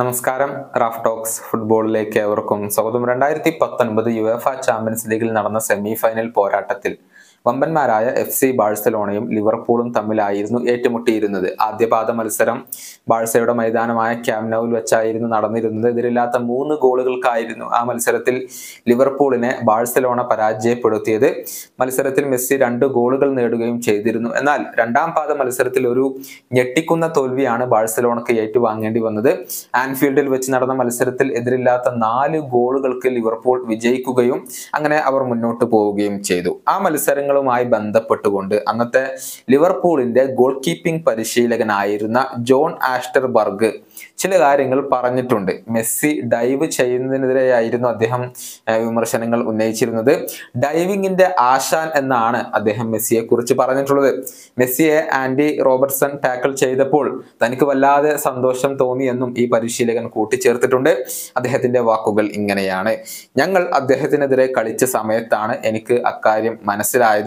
നമസ്കാരം. Raf talks ഫുട്ബോളിലേക്ക് ഏവർക്കും സ്വാഗതം. രണ്ടായിരത്തി പത്തൊൻപത് യുഎഫ ചാമ്പ്യൻസ് ലീഗിൽ നടന്ന സെമി ഫൈനൽ പോരാട്ടത്തിൽ വമ്പന്മാരായ എഫ് സി ബാഴ്സലോണയും ലിവർപൂളും തമ്മിലായിരുന്നു ഏറ്റുമുട്ടിയിരുന്നത്. ആദ്യപാദ മത്സരം ബാഴ്സയുടെ മൈതാനമായ ക്യാമ്നൌവിൽ വെച്ചായിരുന്നു നടന്നിരുന്നത്. എതിരില്ലാത്ത മൂന്ന് ഗോളുകൾക്കായിരുന്നു ആ മത്സരത്തിൽ ലിവർപൂളിനെ ബാഴ്സലോണ പരാജയപ്പെടുത്തിയത്. മത്സരത്തിൽ മെസ്സി രണ്ട് ഗോളുകൾ നേടുകയും ചെയ്തിരുന്നു. എന്നാൽ രണ്ടാം പാദ മത്സരത്തിൽ ഒരു ഞെട്ടിക്കുന്ന തോൽവിയാണ് ബാഴ്സലോണക്ക് ഏറ്റുവാങ്ങേണ്ടി വന്നത്. ആൻഫീൽഡിൽ വെച്ച് നടന്ന മത്സരത്തിൽ എതിരില്ലാത്ത നാല് ഗോളുകൾക്ക് ലിവർപൂൾ വിജയിക്കുകയും അങ്ങനെ അവർ മുന്നോട്ട് പോവുകയും ചെയ്തു. ആ മത്സരങ്ങളുമായി ബന്ധപ്പെട്ടുകൊണ്ട് അന്നത്തെ ലിവർപൂളിന്റെ ഗോൾ കീപ്പിംഗ് പരിശീലകനായിരുന്ന ജോൺ ആസ്റ്റർബർഗ് ചില കാര്യങ്ങൾ പറഞ്ഞിട്ടുണ്ട്. മെസ്സി ഡൈവ് ചെയ്യുന്നതിനെതിരെയായിരുന്നു അദ്ദേഹം വിമർശനങ്ങൾ ഉന്നയിച്ചിരുന്നത്. ഡൈവിങ്ങിന്റെ ആശാൻ എന്നാണ് അദ്ദേഹം മെസ്സിയെ കുറിച്ച് പറഞ്ഞിട്ടുള്ളത്. മെസ്സിയെ ആൻഡി റോബർട്ട്സൺ ടാക്കിൾ ചെയ്തപ്പോൾ തനിക്ക് വല്ലാതെ സന്തോഷം തോന്നിയെന്നും ഈ പരിശീലകൻ കൂട്ടിച്ചേർത്തിട്ടുണ്ട്. അദ്ദേഹത്തിന്റെ വാക്കുകൾ ഇങ്ങനെയാണ്. ഞങ്ങൾ അദ്ദേഹത്തിനെതിരെ കളിച്ച സമയത്താണ് എനിക്ക് അക്കാര്യം മനസ്സിലായത്.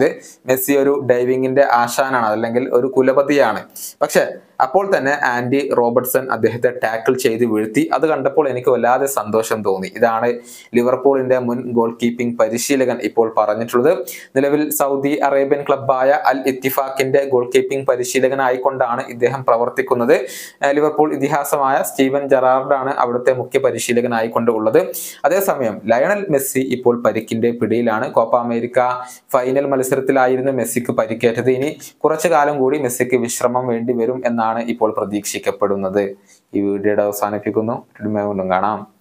മെസ്സി ഒരു ഡൈവിങ്ങിന്റെ ആശാനാണ് അല്ലെങ്കിൽ ഒരു കുലപതിയാണ്. പക്ഷെ അപ്പോൾ തന്നെ ആൻഡി റോബർട്ട്സൺ അദ്ദേഹത്തെ ടാക്കിൾ ചെയ്ത് വീഴ്ത്തി. അത് കണ്ടപ്പോൾ എനിക്ക് വല്ലാതെ സന്തോഷം തോന്നി. ഇതാണ് ലിവർപൂളിന്റെ മുൻ ഗോൾ കീപ്പിംഗ് പരിശീലകൻ ഇപ്പോൾ പറഞ്ഞിട്ടുള്ളത്. നിലവിൽ സൗദി അറേബ്യൻ ക്ലബായ അൽ ഇത്തിഫാക്കിന്റെ ഗോൾ കീപ്പിംഗ് പരിശീലകനായിക്കൊണ്ടാണ് ഇദ്ദേഹം പ്രവർത്തിക്കുന്നത്. ലിവർപൂൾ ഇതിഹാസമായ സ്റ്റീവൻ ജെറാർഡാണ് അവിടുത്തെ മുഖ്യ പരിശീലകനായിക്കൊണ്ട് ഉള്ളത് അതേസമയം ലയണൽ മെസ്സി ഇപ്പോൾ പരിക്കിന്റെ പിടിയിലാണ്. കോപ്പ അമേരിക്ക ഫൈനൽ മത്സരത്തിലായിരുന്നു മെസ്സിക്ക് പരിക്കേറ്റത്. ഇനി കുറച്ചു കാലം കൂടി മെസ്സിക്ക് വിശ്രമം വേണ്ടി വരും എന്നാണ് ഇപ്പോൾ പ്രതീക്ഷിക്കപ്പെടുന്നത്. ഈ വീഡിയോയുടെ അവസാനിപ്പിക്കുന്നു. വീണ്ടും കാണാം.